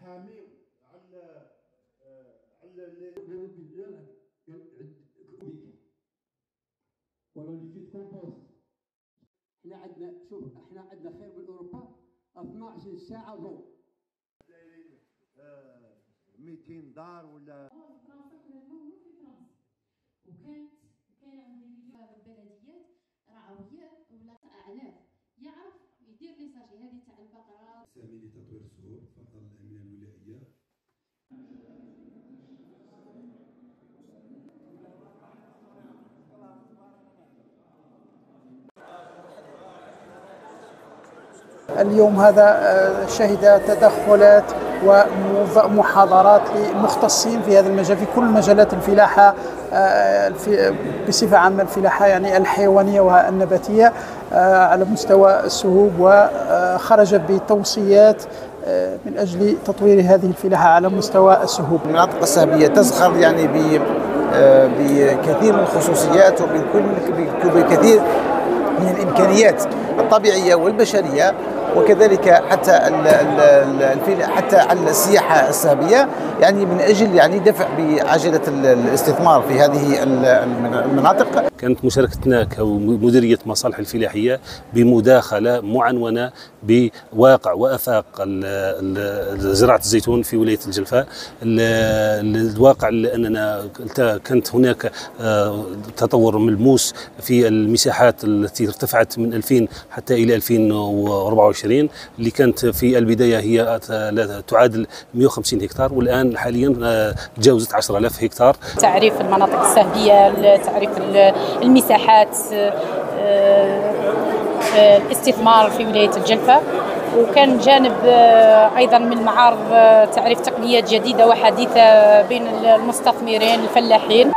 الحامي على آه، على اللي ولا ليزيد كومبوست حنا عندنا شوف حنا عندنا خير من اوروبا 12 ساعه ضوء 200 دار ولا الولائيه اليوم هذا آه، شهد تدخلات ومحاضرات لمختصين في هذا المجال في كل مجالات الفلاحة الف- بصفة عامة الفلاحة يعني الحيوانية والنباتية آه، على مستوى السهوب وخرج بتوصيات آه، من أجل تطوير هذه الفلاحة على مستوى السهوب. المناطق السهبية تزخر يعني آه، بكثير من الخصوصيات وبكل بكثير من الإمكانيات الطبيعية والبشرية وكذلك حتى حتى على السياحة السهبية. يعني من أجل يعني دفع بعجله ال- الاستثمار في هذه ال- المناطق. كانت مشاركتنا كمديرية مصالح الفلاحية بمداخلة معنونة بواقع ال- زراعة الزيتون في ولاية الجلفاء ال- الواقع لأننا كانت هناك آه، تطور ملموس في المساحات التي ارتفعت من 2000 حتى إلى 2024 اللي كانت في البداية هي لا تعادل 150 هكتار حاليا آه، تجاوزت 10000 هكتار. تعريف المناطق السهبية تعريف المساحات آه، آه، الاستثمار في ولاية الجلفة. وكان جانب أيضا من المعارض آه، تعريف تقنيات جديدة وحديثة بين المستثمرين الفلاحين.